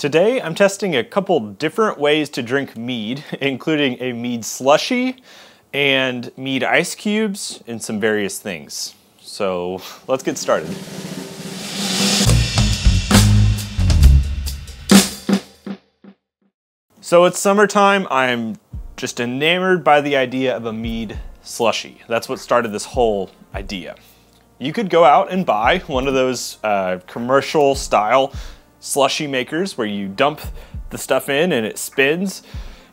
Today I'm testing a couple different ways to drink mead, including a mead slushy and mead ice cubes and some various things. So let's get started. So it's summertime, I'm just enamored by the idea of a mead slushy. That's what started this whole idea. You could go out and buy one of those uh, commercial style slushy makers where you dump the stuff in and it spins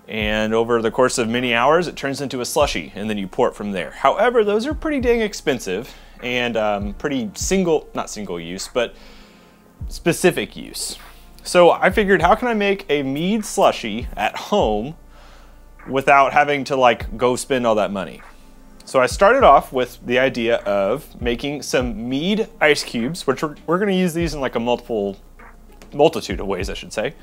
and over the course of many hours it turns into a slushy and then you pour it from there. However, those are pretty dang expensive and um, pretty single, not single use, but specific use. So I figured how can I make a mead slushy at home without having to like go spend all that money? So I started off with the idea of making some mead ice cubes, which we're, we're gonna use these in like a multiple, multitude of ways I should say.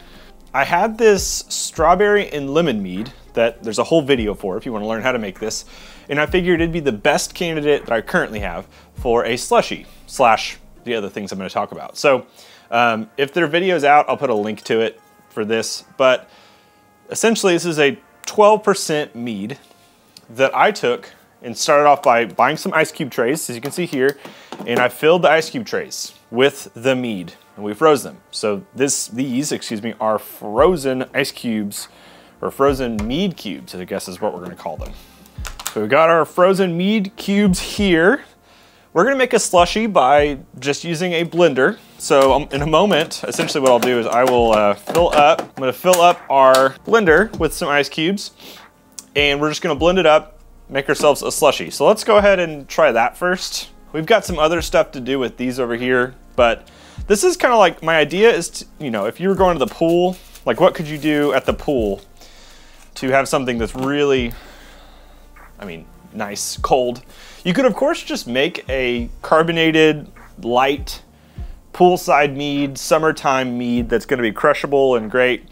I had this strawberry and lemon mead that there's a whole video for if you wanna learn how to make this. And I figured it'd be the best candidate that I currently have for a slushy slash the other things I'm gonna talk about. So um, if their video's out, I'll put a link to it for this. But essentially this is a 12% mead that I took and started off by buying some ice cube trays, as you can see here, and I filled the ice cube trays with the mead, and we froze them. So this, these, excuse me, are frozen ice cubes, or frozen mead cubes, I guess is what we're gonna call them. So we got our frozen mead cubes here. We're gonna make a slushy by just using a blender. So um, in a moment, essentially what I'll do is I will uh, fill up, I'm gonna fill up our blender with some ice cubes, and we're just gonna blend it up make ourselves a slushy. So let's go ahead and try that first. We've got some other stuff to do with these over here, but this is kind of like, my idea is to, you know, if you were going to the pool, like what could you do at the pool to have something that's really, I mean, nice, cold. You could of course just make a carbonated, light, poolside mead, summertime mead that's gonna be crushable and great.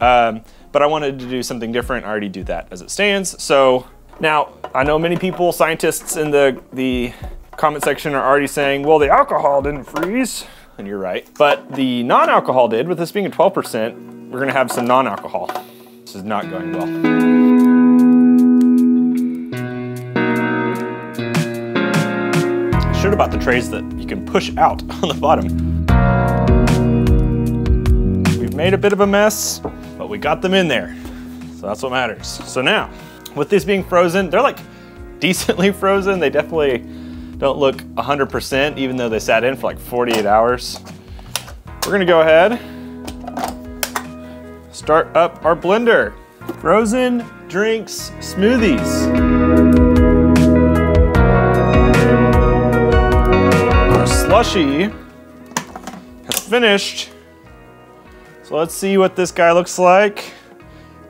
Um, but I wanted to do something different. I already do that as it stands. So now, I know many people, scientists in the, the comment section are already saying, well, the alcohol didn't freeze. And you're right. But the non-alcohol did, with this being a 12%, we're gonna have some non-alcohol. This is not going well. Should have bought the trays that you can push out on the bottom. We've made a bit of a mess, but we got them in there. So that's what matters. So now, with these being frozen, they're like decently frozen. They definitely don't look 100% even though they sat in for like 48 hours. We're gonna go ahead, start up our blender. Frozen drinks smoothies. Our slushy has finished. So let's see what this guy looks like.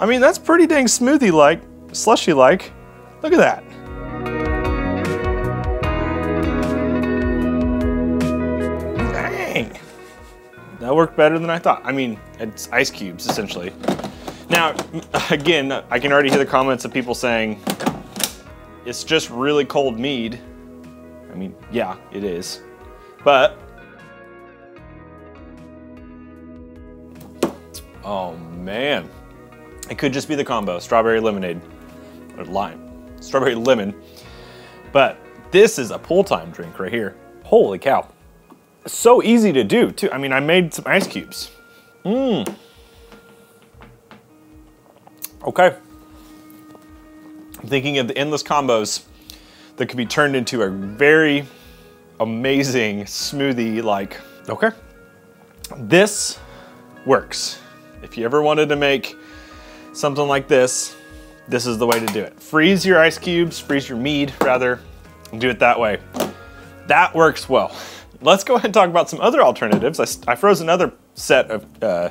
I mean, that's pretty dang smoothie-like slushy like. Look at that. That worked better than I thought. I mean, it's ice cubes, essentially. Now, again, I can already hear the comments of people saying, it's just really cold mead. I mean, yeah, it is. But, oh man. It could just be the combo, strawberry lemonade or lime, strawberry lemon. But this is a pool time drink right here. Holy cow. So easy to do too. I mean, I made some ice cubes. Mmm. Okay. I'm thinking of the endless combos that could be turned into a very amazing smoothie like, okay. This works. If you ever wanted to make something like this, this is the way to do it. Freeze your ice cubes, freeze your mead rather, and do it that way. That works well. Let's go ahead and talk about some other alternatives. I, I froze another set of uh,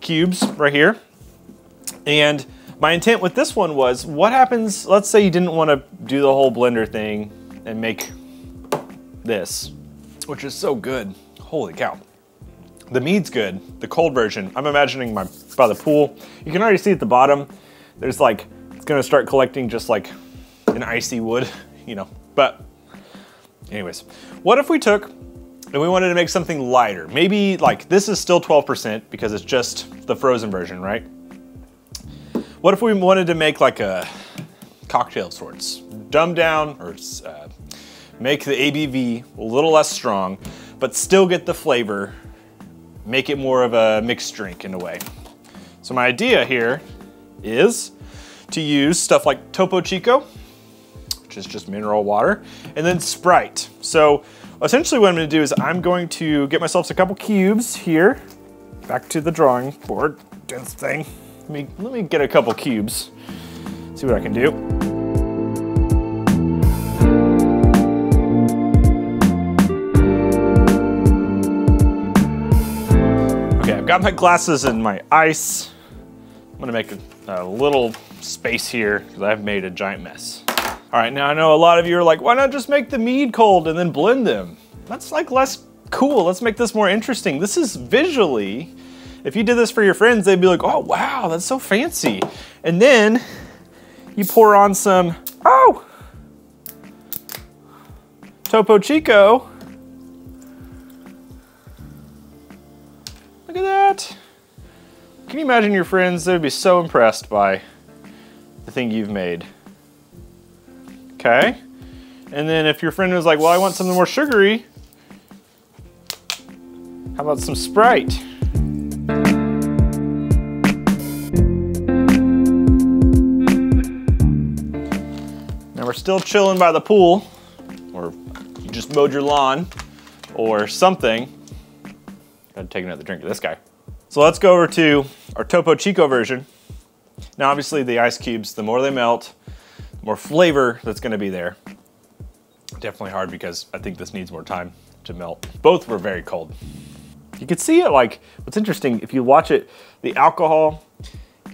cubes right here. And my intent with this one was, what happens, let's say you didn't want to do the whole blender thing and make this, which is so good. Holy cow. The mead's good, the cold version. I'm imagining my by the pool. You can already see at the bottom, there's like, it's gonna start collecting just like an icy wood, you know. But anyways, what if we took and we wanted to make something lighter. Maybe like this is still 12% because it's just the frozen version, right? What if we wanted to make like a cocktail of sorts? Dumb down or uh, make the ABV a little less strong, but still get the flavor, make it more of a mixed drink in a way. So my idea here is to use stuff like Topo Chico, which is just mineral water, and then Sprite. So essentially what I'm gonna do is I'm going to get myself a couple cubes here, back to the drawing board, dense thing. Let me, let me get a couple cubes, see what I can do. Okay, I've got my glasses and my ice. I'm gonna make a, a little space here because I've made a giant mess. All right, now I know a lot of you are like, why not just make the mead cold and then blend them? That's like less cool. Let's make this more interesting. This is visually, if you did this for your friends, they'd be like, oh, wow, that's so fancy. And then you pour on some, oh, Topo Chico. Look at that. Can you imagine your friends? They'd be so impressed by the thing you've made. Okay. And then if your friend was like, well, I want something more sugary, how about some Sprite? Now we're still chilling by the pool, or you just mowed your lawn, or something. Gotta take another drink of this guy. So let's go over to our Topo Chico version. Now obviously the ice cubes, the more they melt, more flavor that's gonna be there. Definitely hard because I think this needs more time to melt. Both were very cold. You can see it like, what's interesting, if you watch it, the alcohol,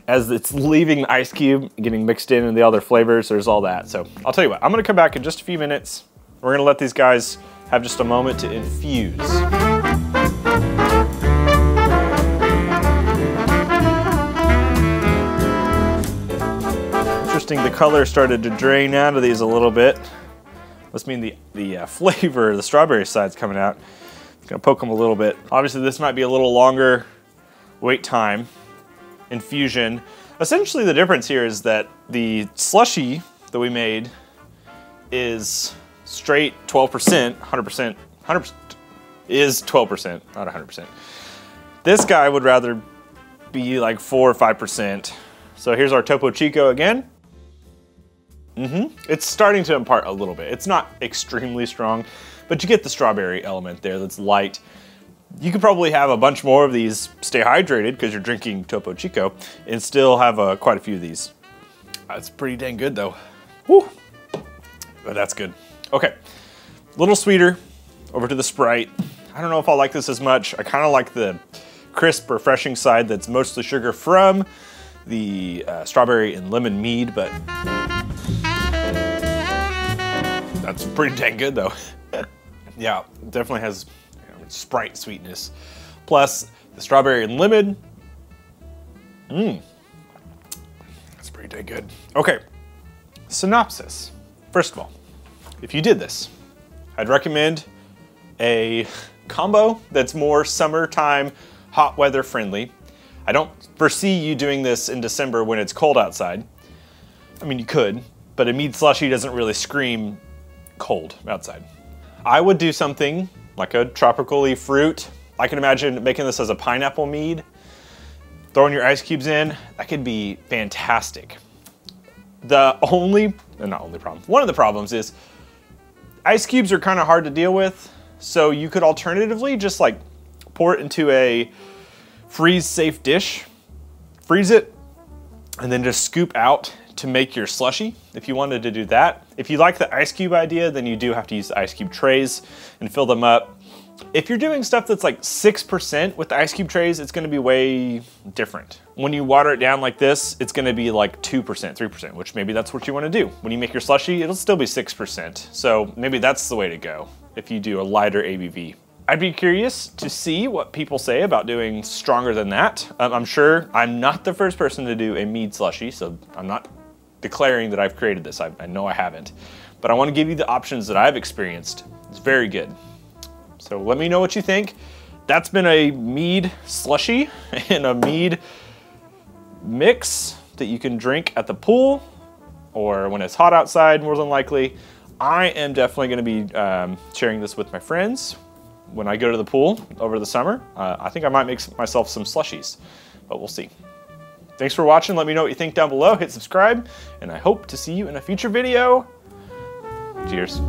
as it's leaving the ice cube, getting mixed in and the other flavors, there's all that. So I'll tell you what, I'm gonna come back in just a few minutes. We're gonna let these guys have just a moment to infuse. Interesting, the color started to drain out of these a little bit. Must mean the, the uh, flavor, the strawberry side's coming out. I'm Gonna poke them a little bit. Obviously this might be a little longer wait time, infusion. Essentially the difference here is that the slushy that we made is straight 12%, 100%, 100% is 12%, not 100%. This guy would rather be like four or 5%. So here's our Topo Chico again. Mm-hmm. It's starting to impart a little bit. It's not extremely strong, but you get the strawberry element there that's light. You could probably have a bunch more of these, stay hydrated because you're drinking Topo Chico, and still have uh, quite a few of these. That's pretty dang good though. Woo! But that's good. Okay, a little sweeter, over to the Sprite. I don't know if I'll like this as much. I kind of like the crisp, refreshing side that's mostly sugar from the uh, strawberry and lemon mead, but that's pretty dang good though. yeah, definitely has you know, Sprite sweetness. Plus the strawberry and lemon. Mmm. That's pretty dang good. Okay, synopsis. First of all, if you did this, I'd recommend a combo that's more summertime, hot weather friendly. I don't foresee you doing this in December when it's cold outside. I mean, you could, but a mead slushy doesn't really scream cold outside. I would do something like a tropically fruit. I can imagine making this as a pineapple mead, throwing your ice cubes in. That could be fantastic. The only, uh, not only problem, one of the problems is ice cubes are kind of hard to deal with. So you could alternatively just like pour it into a freeze safe dish, freeze it, and then just scoop out to make your slushy if you wanted to do that. If you like the ice cube idea, then you do have to use the ice cube trays and fill them up. If you're doing stuff that's like 6% with the ice cube trays, it's gonna be way different. When you water it down like this, it's gonna be like 2%, 3%, which maybe that's what you wanna do. When you make your slushy, it'll still be 6%. So maybe that's the way to go if you do a lighter ABV. I'd be curious to see what people say about doing stronger than that. Um, I'm sure I'm not the first person to do a mead slushy, so I'm not declaring that I've created this. I, I know I haven't. But I want to give you the options that I've experienced. It's very good. So let me know what you think. That's been a mead slushy and a mead mix that you can drink at the pool or when it's hot outside, more than likely. I am definitely gonna be um, sharing this with my friends when I go to the pool over the summer. Uh, I think I might make myself some slushies, but we'll see. Thanks for watching. Let me know what you think down below. Hit subscribe, and I hope to see you in a future video. Cheers.